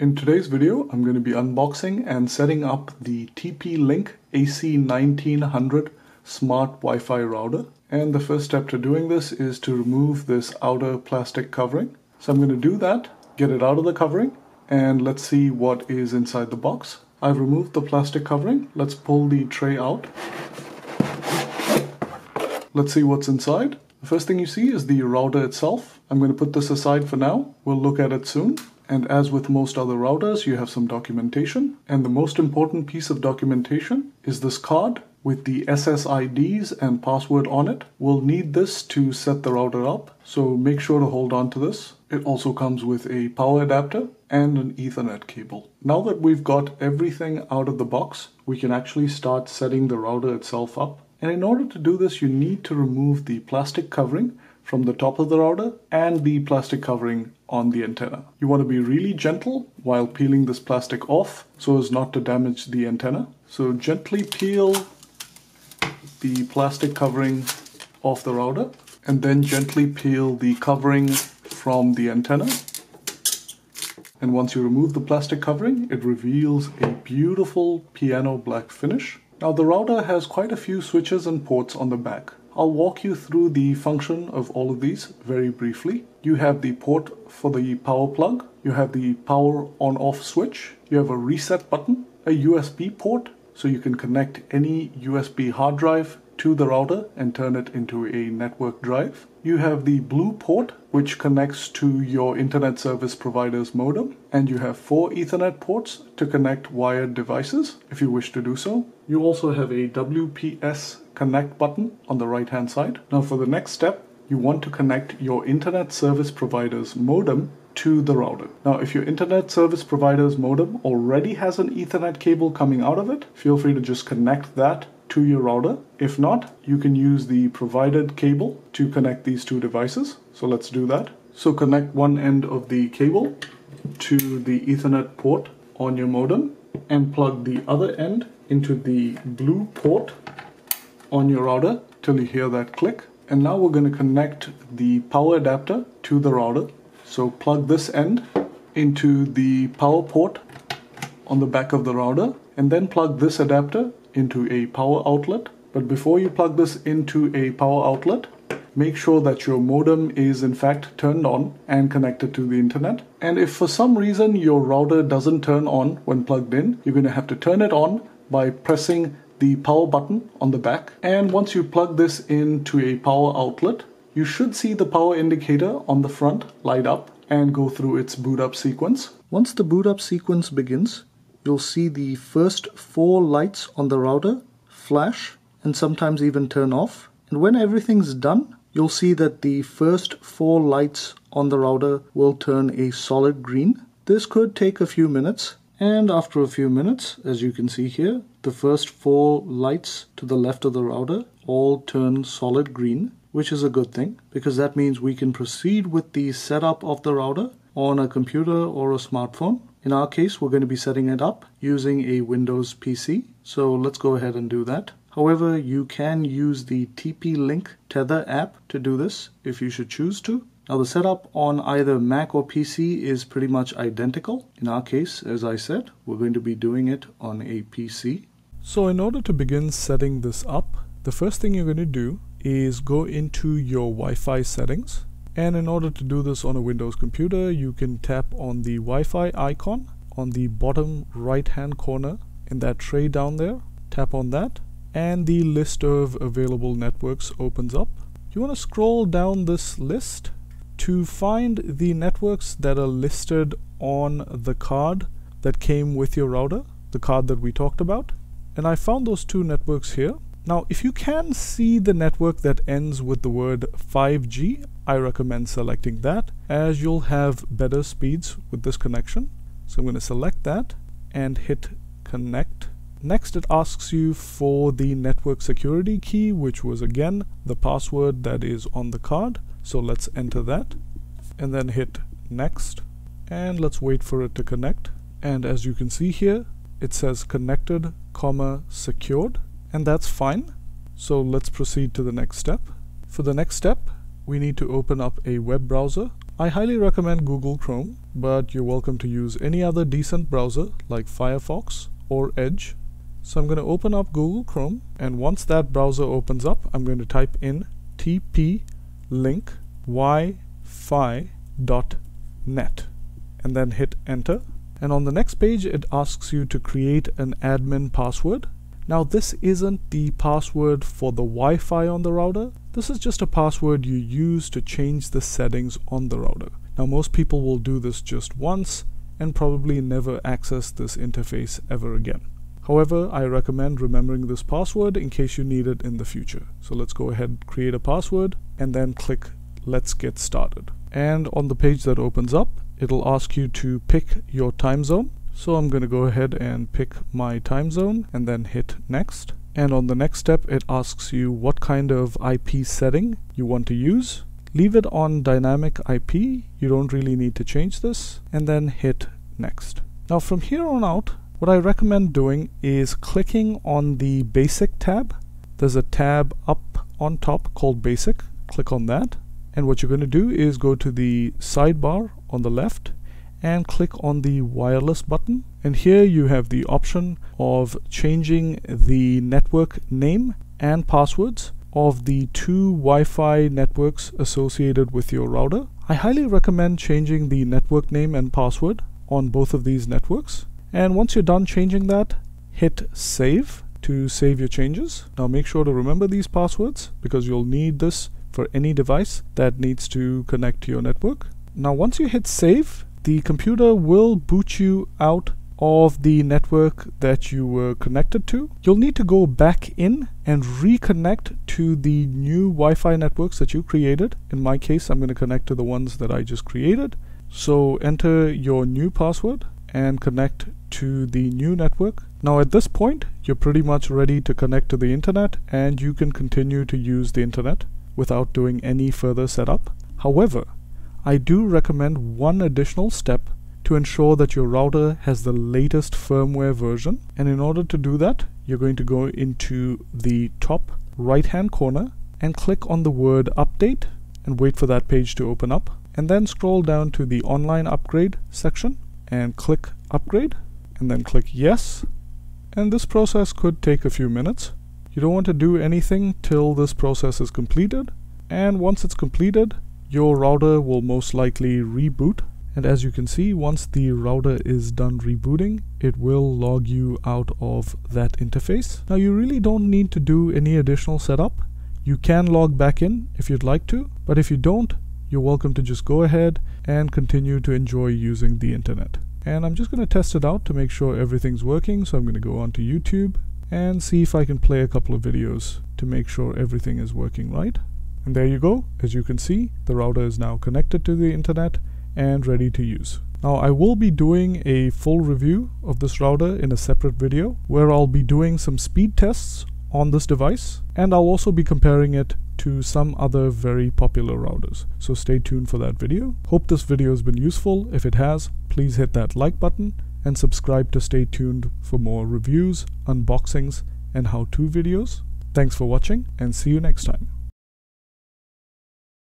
In today's video, I'm going to be unboxing and setting up the TP-Link AC1900 Smart Wi-Fi router. And the first step to doing this is to remove this outer plastic covering. So I'm going to do that, get it out of the covering, and let's see what is inside the box. I've removed the plastic covering. Let's pull the tray out. Let's see what's inside. The first thing you see is the router itself. I'm going to put this aside for now. We'll look at it soon. And as with most other routers, you have some documentation. And the most important piece of documentation is this card with the SSIDs and password on it. We'll need this to set the router up, so make sure to hold on to this. It also comes with a power adapter and an ethernet cable. Now that we've got everything out of the box, we can actually start setting the router itself up. And in order to do this, you need to remove the plastic covering from the top of the router and the plastic covering on the antenna. You want to be really gentle while peeling this plastic off so as not to damage the antenna. So gently peel the plastic covering off the router and then gently peel the covering from the antenna. And once you remove the plastic covering, it reveals a beautiful piano black finish. Now the router has quite a few switches and ports on the back. I'll walk you through the function of all of these very briefly. You have the port for the power plug, you have the power on off switch, you have a reset button, a USB port so you can connect any USB hard drive to the router and turn it into a network drive. You have the blue port which connects to your internet service provider's modem and you have four ethernet ports to connect wired devices if you wish to do so. You also have a WPS connect button on the right hand side. Now for the next step you want to connect your internet service provider's modem to the router. Now, if your internet service provider's modem already has an Ethernet cable coming out of it, feel free to just connect that to your router. If not, you can use the provided cable to connect these two devices. So let's do that. So connect one end of the cable to the Ethernet port on your modem and plug the other end into the blue port on your router till you hear that click. And now we're going to connect the power adapter to the router so plug this end into the power port on the back of the router and then plug this adapter into a power outlet. But before you plug this into a power outlet, make sure that your modem is in fact turned on and connected to the internet. And if for some reason your router doesn't turn on when plugged in, you're going to have to turn it on by pressing the power button on the back. And once you plug this into a power outlet, you should see the power indicator on the front light up and go through its boot up sequence. Once the boot up sequence begins, you'll see the first four lights on the router flash and sometimes even turn off. And when everything's done, you'll see that the first four lights on the router will turn a solid green. This could take a few minutes and after a few minutes, as you can see here, the first four lights to the left of the router all turn solid green which is a good thing because that means we can proceed with the setup of the router on a computer or a smartphone. In our case, we're going to be setting it up using a Windows PC. So let's go ahead and do that. However, you can use the TP-Link Tether app to do this if you should choose to. Now the setup on either Mac or PC is pretty much identical. In our case, as I said, we're going to be doing it on a PC. So in order to begin setting this up, the first thing you're going to do is go into your Wi-Fi settings and in order to do this on a Windows computer you can tap on the Wi-Fi icon on the bottom right hand corner in that tray down there tap on that and the list of available networks opens up you want to scroll down this list to find the networks that are listed on the card that came with your router the card that we talked about and I found those two networks here now, if you can see the network that ends with the word 5G, I recommend selecting that as you'll have better speeds with this connection. So I'm going to select that and hit connect. Next, it asks you for the network security key, which was again the password that is on the card. So let's enter that and then hit next. And let's wait for it to connect. And as you can see here, it says connected, comma, secured and that's fine. So let's proceed to the next step. For the next step, we need to open up a web browser. I highly recommend Google Chrome, but you're welcome to use any other decent browser like Firefox or Edge. So I'm going to open up Google Chrome, and once that browser opens up, I'm going to type in tp-link wi-fi.net and then hit enter. And on the next page, it asks you to create an admin password. Now this isn't the password for the Wi-Fi on the router. This is just a password you use to change the settings on the router. Now most people will do this just once and probably never access this interface ever again. However, I recommend remembering this password in case you need it in the future. So let's go ahead, create a password, and then click Let's Get Started. And on the page that opens up, it'll ask you to pick your time zone. So I'm going to go ahead and pick my time zone and then hit next. And on the next step, it asks you what kind of IP setting you want to use. Leave it on dynamic IP. You don't really need to change this. And then hit next. Now from here on out, what I recommend doing is clicking on the basic tab. There's a tab up on top called basic. Click on that. And what you're going to do is go to the sidebar on the left and click on the wireless button and here you have the option of changing the network name and passwords of the two Wi-Fi networks associated with your router. I highly recommend changing the network name and password on both of these networks and once you're done changing that hit save to save your changes. Now make sure to remember these passwords because you'll need this for any device that needs to connect to your network. Now once you hit save the computer will boot you out of the network that you were connected to. You'll need to go back in and reconnect to the new Wi-Fi networks that you created. In my case, I'm going to connect to the ones that I just created. So enter your new password and connect to the new network. Now at this point, you're pretty much ready to connect to the internet and you can continue to use the internet without doing any further setup. However, I do recommend one additional step to ensure that your router has the latest firmware version. And in order to do that, you're going to go into the top right hand corner and click on the word update and wait for that page to open up. And then scroll down to the online upgrade section and click upgrade and then click yes. And this process could take a few minutes. You don't want to do anything till this process is completed. And once it's completed, your router will most likely reboot and as you can see once the router is done rebooting it will log you out of that interface now you really don't need to do any additional setup you can log back in if you'd like to but if you don't you're welcome to just go ahead and continue to enjoy using the internet and I'm just going to test it out to make sure everything's working so I'm going to go onto YouTube and see if I can play a couple of videos to make sure everything is working right and there you go. As you can see, the router is now connected to the internet and ready to use. Now I will be doing a full review of this router in a separate video where I'll be doing some speed tests on this device and I'll also be comparing it to some other very popular routers. So stay tuned for that video. Hope this video has been useful. If it has, please hit that like button and subscribe to stay tuned for more reviews, unboxings, and how-to videos. Thanks for watching and see you next time.